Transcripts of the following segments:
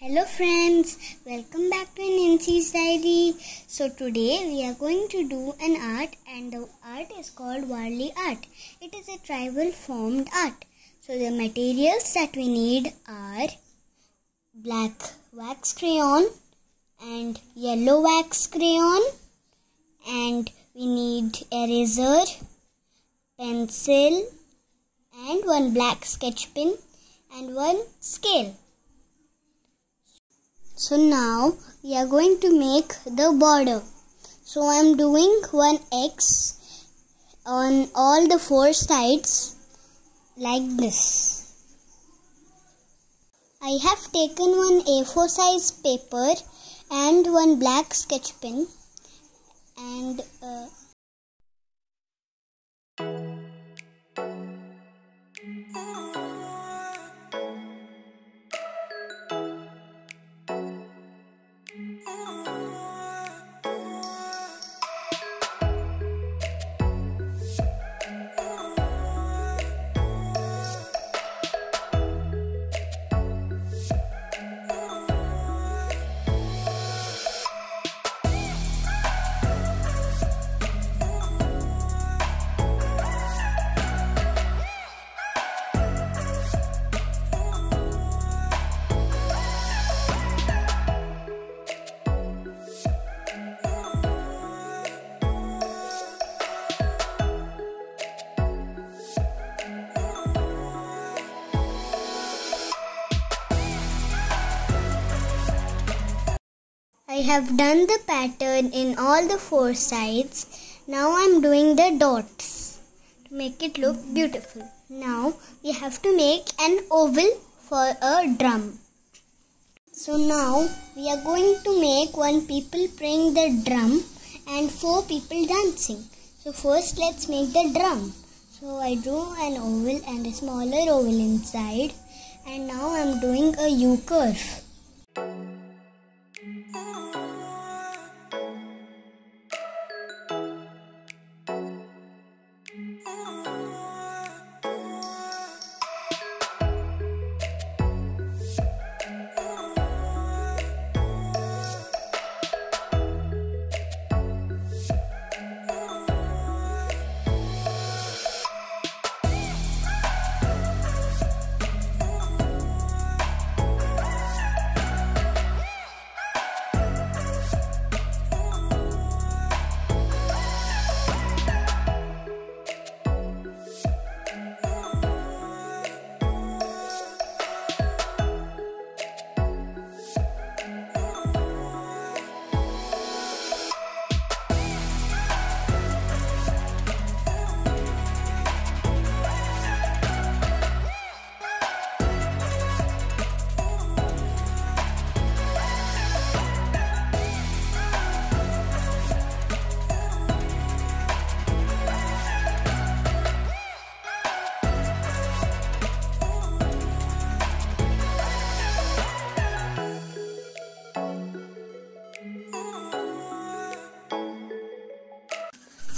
Hello friends, welcome back to Nancy's Diary. So today we are going to do an art and the art is called Warli art. It is a tribal formed art. So the materials that we need are black wax crayon and yellow wax crayon and we need eraser, pencil and one black sketch pen and one scale. So now we are going to make the border. So I am doing one X on all the four sides like this. I have taken one A4 size paper and one black sketch pen and uh, I have done the pattern in all the four sides. Now I am doing the dots to make it look beautiful. Now we have to make an oval for a drum. So now we are going to make one people playing the drum and four people dancing. So first let's make the drum. So I drew an oval and a smaller oval inside and now I am doing a U curve.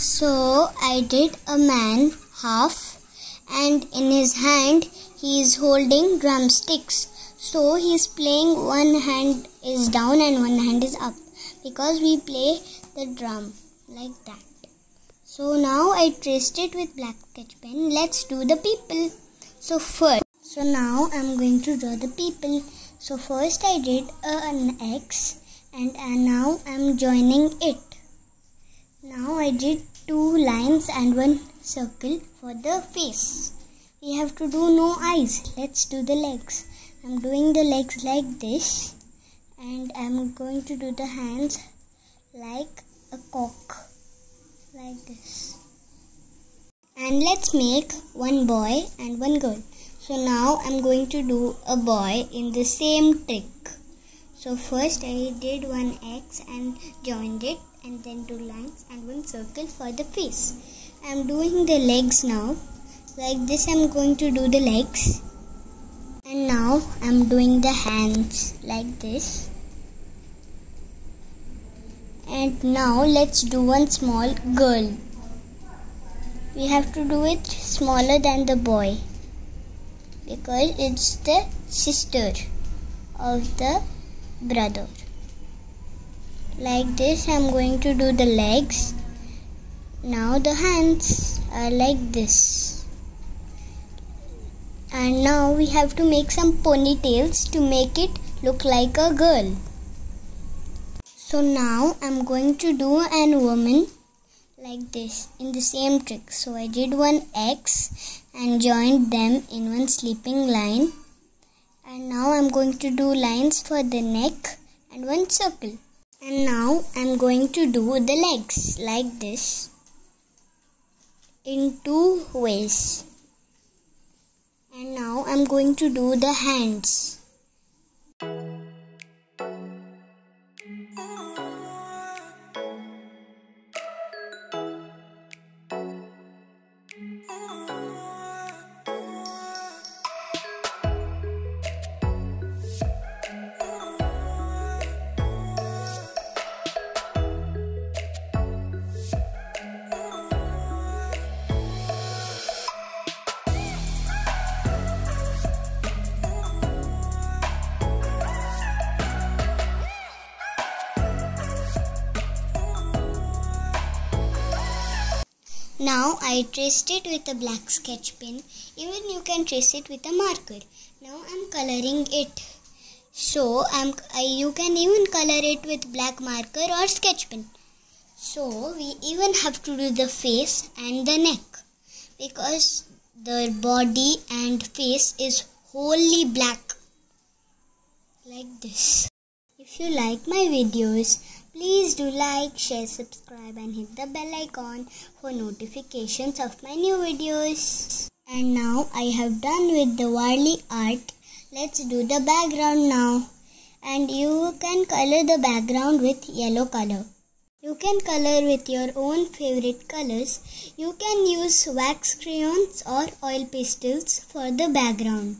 So I did a man half and in his hand he is holding drumsticks. So he is playing one hand is down and one hand is up because we play the drum like that. So now I traced it with black sketch pen. Let's do the people. So first, so now I'm going to draw the people. So first I did an X and, and now I'm joining it. Now I did two lines and one circle for the face. We have to do no eyes. Let's do the legs. I'm doing the legs like this and I'm going to do the hands like a cock like this. And let's make one boy and one girl. So now I'm going to do a boy in the same trick. So first I did one X and joined it and then two lines and one circle for the face. I am doing the legs now. Like this I am going to do the legs. And now I am doing the hands like this. And now let's do one small girl. We have to do it smaller than the boy because it's the sister of the brother. Like this, I'm going to do the legs. Now the hands are like this. And now we have to make some ponytails to make it look like a girl. So now I'm going to do an woman like this in the same trick. So I did one X and joined them in one sleeping line. And now I'm going to do lines for the neck and one circle. And now I'm going to do the legs like this in two ways. And now I'm going to do the hands. Now I traced it with a black sketch pen. Even you can trace it with a marker. Now I'm coloring it. So I'm, I, you can even color it with black marker or sketch pen. So we even have to do the face and the neck because the body and face is wholly black like this. If you like my videos, Please do like, share, subscribe and hit the bell icon for notifications of my new videos. And now I have done with the Warli art. Let's do the background now. And you can color the background with yellow color. You can color with your own favorite colors. You can use wax crayons or oil pastels for the background.